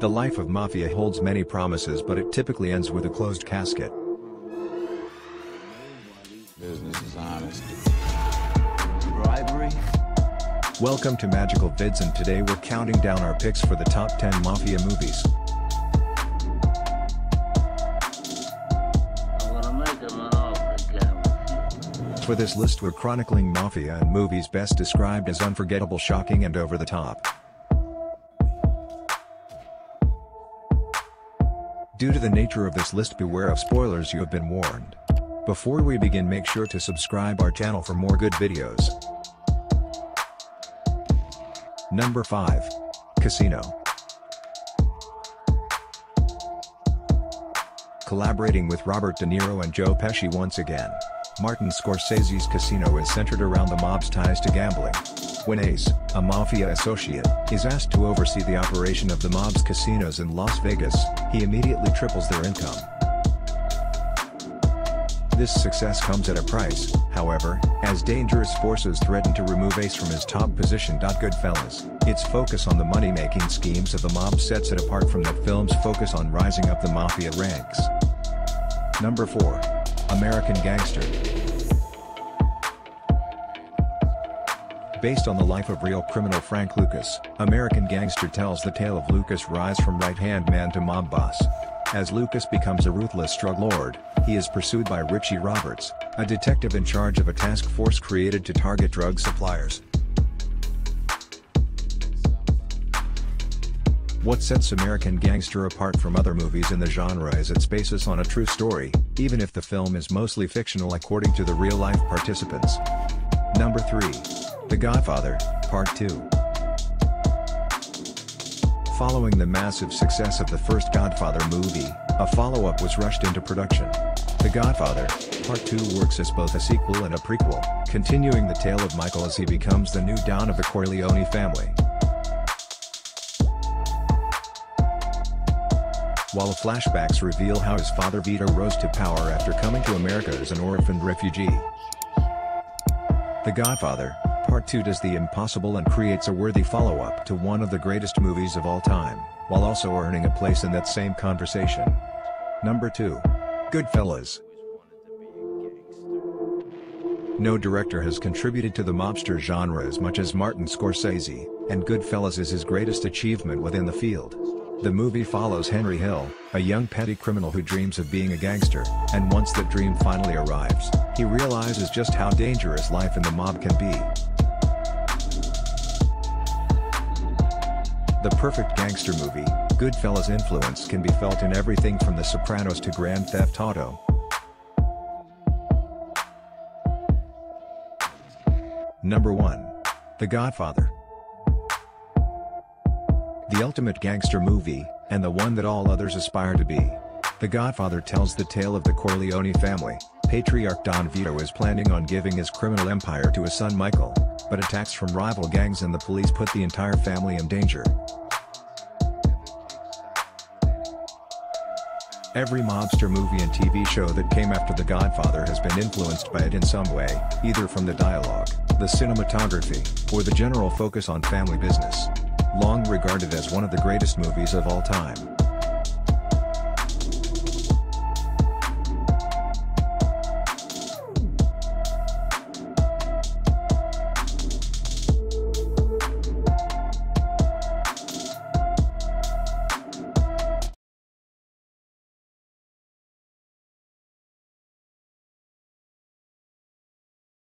The life of mafia holds many promises but it typically ends with a closed casket. Business is honest. Bribery? Welcome to Magical Vids and today we're counting down our picks for the top 10 mafia movies. For this list we're chronicling mafia and movies best described as unforgettable shocking and over the top. Due to the nature of this list beware of spoilers you have been warned. Before we begin make sure to subscribe our channel for more good videos. Number 5. Casino. Collaborating with Robert De Niro and Joe Pesci once again, Martin Scorsese's Casino is centered around the mob's ties to gambling. When Ace, a mafia associate, is asked to oversee the operation of the mob's casinos in Las Vegas, he immediately triples their income. This success comes at a price, however, as dangerous forces threaten to remove Ace from his top position. Goodfellas, its focus on the money-making schemes of the mob sets it apart from that film's focus on rising up the mafia ranks. Number 4. American Gangster. Based on the life of real criminal Frank Lucas, American Gangster tells the tale of Lucas' rise from right-hand man to mob boss. As Lucas becomes a ruthless drug lord, he is pursued by Richie Roberts, a detective in charge of a task force created to target drug suppliers. What sets American Gangster apart from other movies in the genre is its basis on a true story, even if the film is mostly fictional according to the real-life participants. Number 3. The Godfather, Part 2. Following the massive success of the first Godfather movie, a follow-up was rushed into production. The Godfather, Part 2 works as both a sequel and a prequel, continuing the tale of Michael as he becomes the new Don of the Corleone family. While flashbacks reveal how his father Vito rose to power after coming to America as an orphaned refugee. The Godfather, Part 2 does the impossible and creates a worthy follow-up to one of the greatest movies of all time, while also earning a place in that same conversation. Number 2. Goodfellas. No director has contributed to the mobster genre as much as Martin Scorsese, and Goodfellas is his greatest achievement within the field. The movie follows Henry Hill, a young petty criminal who dreams of being a gangster, and once that dream finally arrives, he realizes just how dangerous life in the mob can be. The perfect gangster movie, Goodfellas' influence can be felt in everything from The Sopranos to Grand Theft Auto. Number 1. The Godfather. The ultimate gangster movie, and the one that all others aspire to be. The Godfather tells the tale of the Corleone family. Patriarch Don Vito is planning on giving his criminal empire to his son Michael, but attacks from rival gangs and the police put the entire family in danger. Every mobster movie and TV show that came after The Godfather has been influenced by it in some way, either from the dialogue, the cinematography, or the general focus on family business. Long regarded as one of the greatest movies of all time,